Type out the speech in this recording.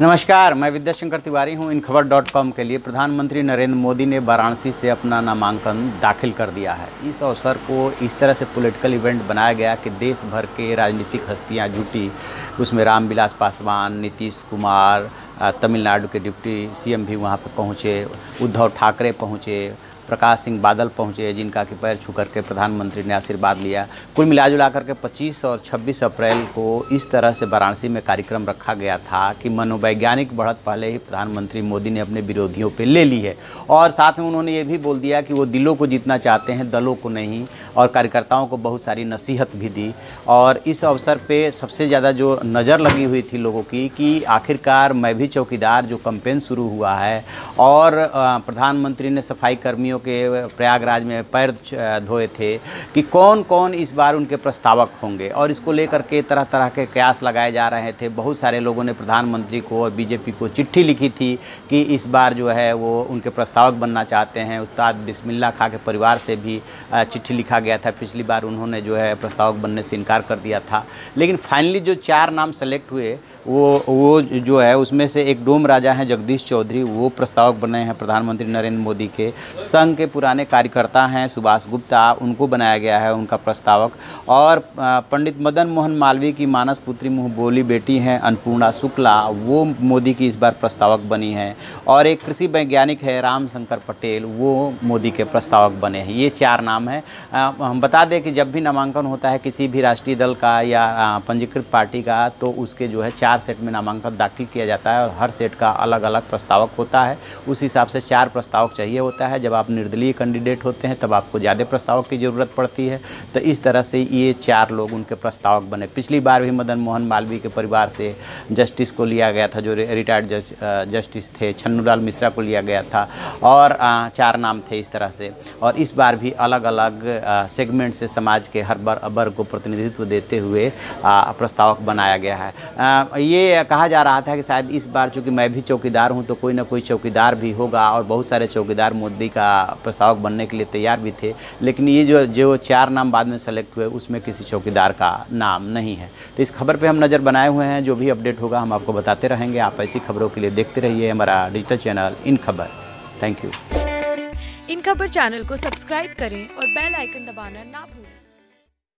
नमस्कार, मैं विद्याशंकर तिवारी हूँ। इन खबर डॉट कॉम के लिए प्रधानमंत्री नरेंद्र मोदी ने वाराणसी से अपना नामांकन दाखिल कर दिया है। इस अवसर को इस तरह से पॉलिटिकल इवेंट बनाया गया कि देश भर के राजनीतिक हस्तियाँ जुटी। उसमें रामविलास पासवान, नीतीश कुमार तमिलनाडु के डिप्टी सीएम भी वहाँ पर पहुँचे, उद्धव ठाकरे पहुँचे प्रकाश सिंह बादल पहुँचे, जिनका कि पैर छू करके प्रधानमंत्री ने आशीर्वाद लिया। कुल मिला जुला करके 25 और 26 अप्रैल को इस तरह से वाराणसी में कार्यक्रम रखा गया था कि मनोवैज्ञानिक बढ़त पहले ही प्रधानमंत्री मोदी ने अपने विरोधियों पर ले ली है। और साथ में उन्होंने ये भी बोल दिया कि वो दिलों को जीतना चाहते हैं, दलों को नहीं, और कार्यकर्ताओं को बहुत सारी नसीहत भी दी। और इस अवसर पर सबसे ज़्यादा जो नज़र लगी हुई थी लोगों की कि आखिरकार मैं भी चौकीदार, जो कंपेन शुरू हुआ है, और प्रधानमंत्री ने सफ़ाई कर्मियों कर्मियों के प्रयागराज में पैर धोए थे कि कौन कौन इस बार उनके प्रस्तावक होंगे। और इसको लेकर के तरह तरह के कयास लगाए जा रहे थे। बहुत सारे लोगों ने प्रधानमंत्री को और बीजेपी को चिट्ठी लिखी थी कि इस बार जो है वो उनके प्रस्तावक बनना चाहते हैं। उस्ताद बिस्मिल्ला खा के परिवार से भी चिट्ठी लिखा गया था। पिछली बार उन्होंने जो है प्रस्तावक बनने से इनकार कर दिया था। लेकिन फाइनली जो चार नाम सेलेक्ट हुए वो वो जो है, उसमें से एक डोम राजा हैं जगदीश चौधरी, वो प्रस्तावक बने हैं प्रधानमंत्री नरेंद्र मोदी के। संघ के पुराने कार्यकर्ता हैं सुभाष गुप्ता, उनको बनाया गया है उनका प्रस्तावक। और पंडित मदन मोहन मालवीय की मानस पुत्री मुँह बोली बेटी हैं अन्नपूर्णा शुक्ला, वो मोदी की इस बार प्रस्तावक बनी है। और एक कृषि वैज्ञानिक है राम शंकर पटेल, वो मोदी के प्रस्तावक बने हैं। ये चार नाम हैं। हम बता दें कि जब भी नामांकन होता है किसी भी राष्ट्रीय दल का या पंजीकृत पार्टी का तो उसके जो है चार सेट में नामांकन दाखिल किया जाता है और हर सेट का अलग अलग प्रस्तावक होता है। उस हिसाब से चार प्रस्तावक चाहिए होता है। जब आप निर्दलीय कैंडिडेट होते हैं, तब आपको ज़्यादा प्रस्तावक की ज़रूरत पड़ती है। तो इस तरह से ये चार लोग उनके प्रस्तावक बने। पिछली बार भी मदन मोहन मालवीय के परिवार से जस्टिस को लिया गया था, जो रिटायर्ड जस्टिस थे, छन्नूलाल मिश्रा को लिया गया था। और चार नाम थे इस तरह से। और इस बार भी अलग अलग सेगमेंट से समाज के हर वर्ग को प्रतिनिधित्व देते हुए प्रस्तावक बनाया गया है। ये कहा जा रहा था कि शायद इस बार चूँकि मैं भी चौकीदार हूँ तो कोई ना कोई चौकीदार भी होगा और बहुत सारे चौकीदार मोदी का प्रस्तावक बनने के लिए तैयार भी थे, लेकिन ये जो जो चार नाम बाद में सेलेक्ट हुए, उसमें किसी चौकीदार का नाम नहीं है। तो इस खबर पर हम नज़र बनाए हुए हैं, जो भी अपडेट होगा हम आपको बताते रहेंगे। आप ऐसी खबरों के लिए देखते रहिए हमारा डिजिटल चैनल इन खबर थैंक यू इन खबर चैनल को सब्सक्राइब करें और बेल आइकन दबाना ना भूलें।